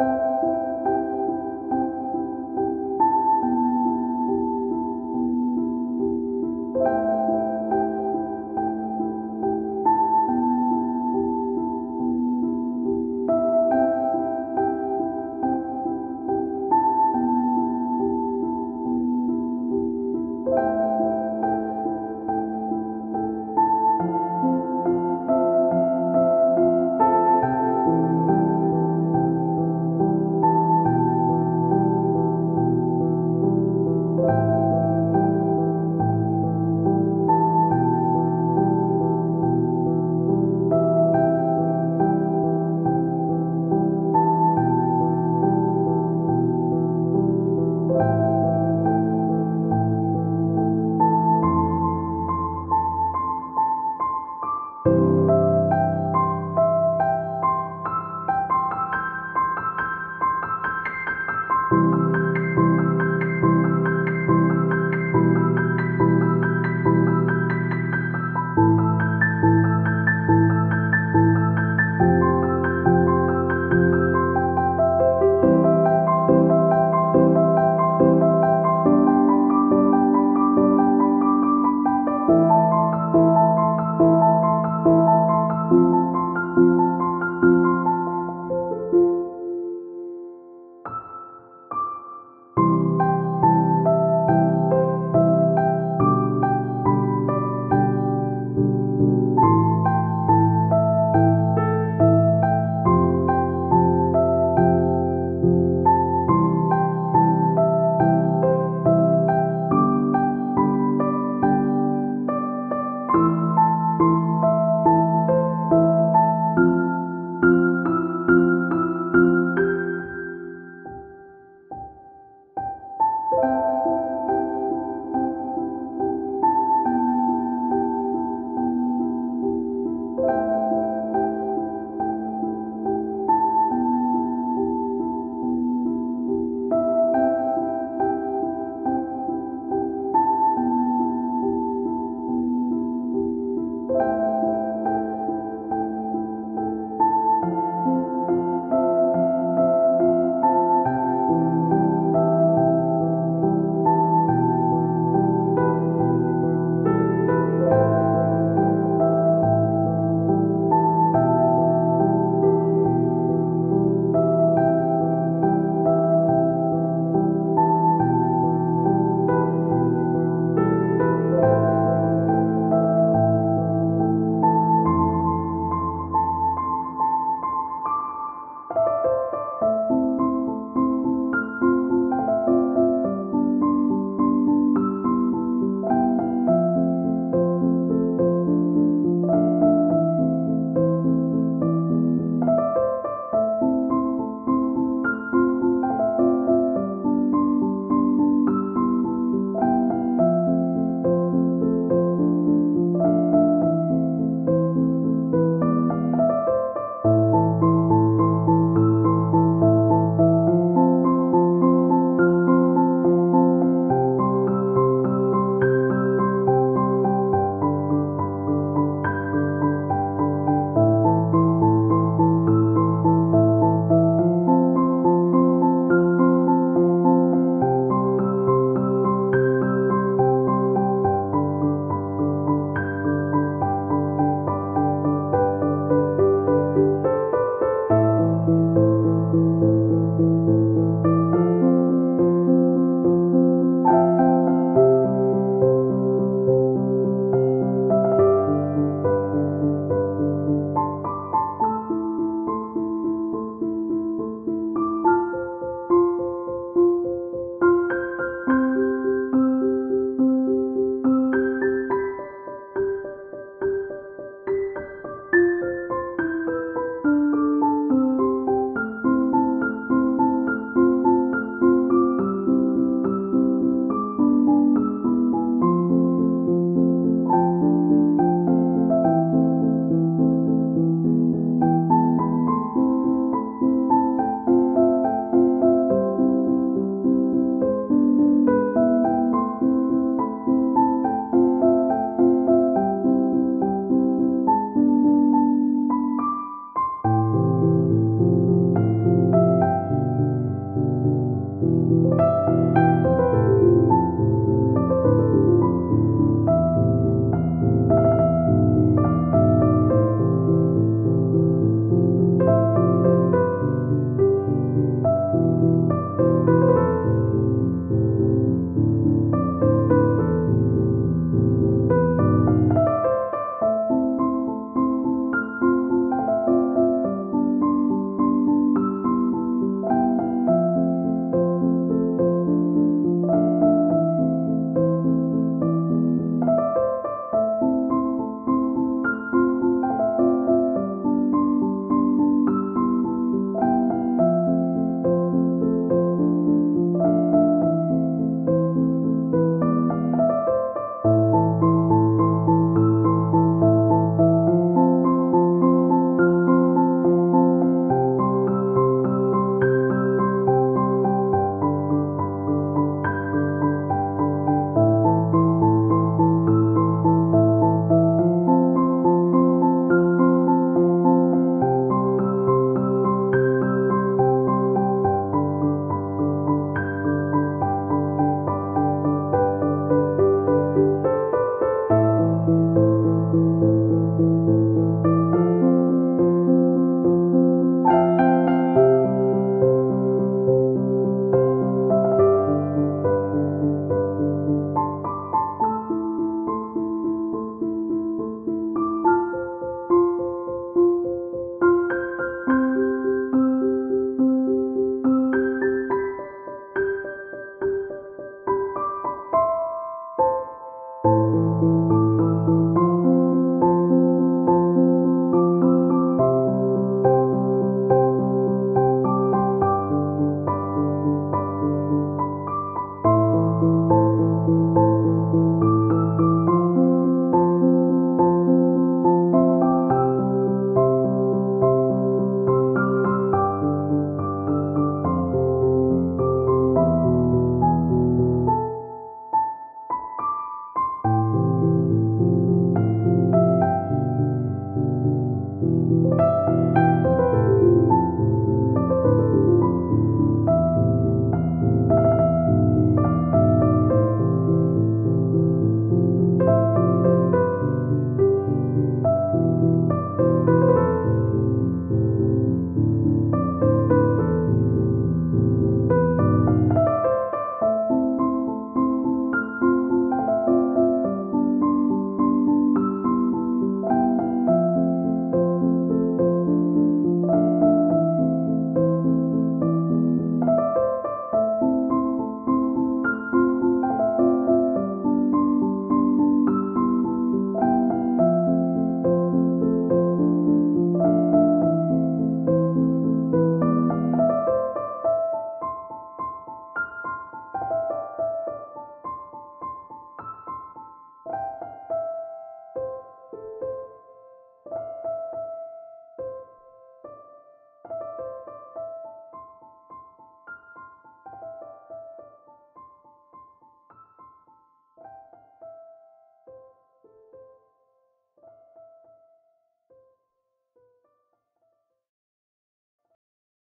you